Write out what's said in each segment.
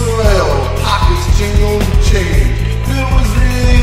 swell, pockets jingle, jingle. Bill was really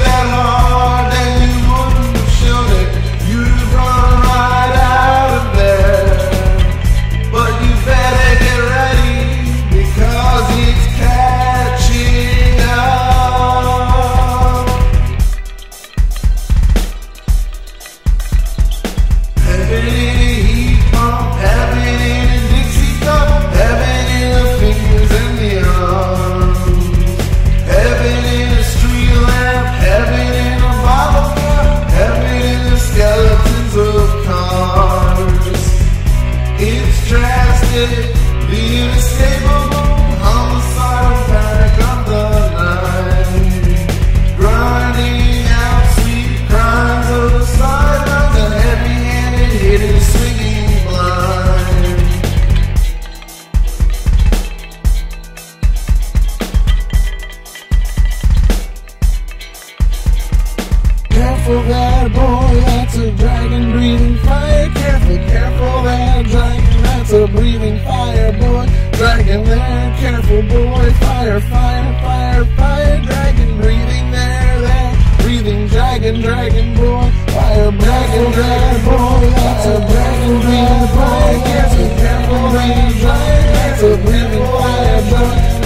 dragon there. Careful boy, fire, fire, fire, fire, dragon breathing there, there. Breathing dragon, dragon boy, fire, dragon, dragon boy, fire, dragon, dragon boy. Careful, careful, dragon, dragon, a breathing fire,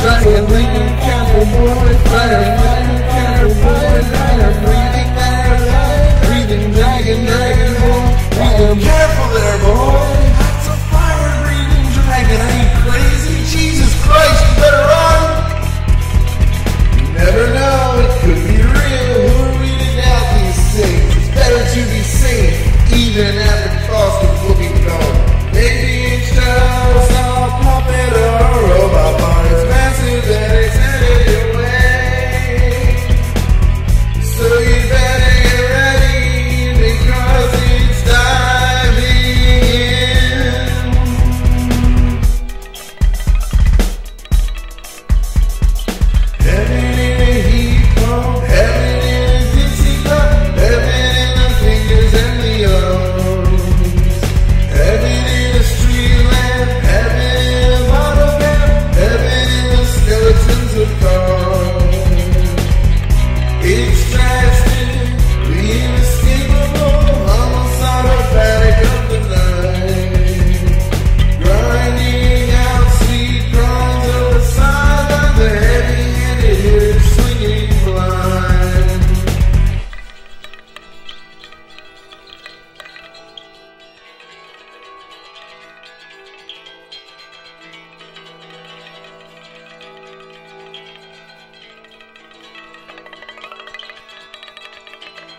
dragon, dragon, careful boy, fire.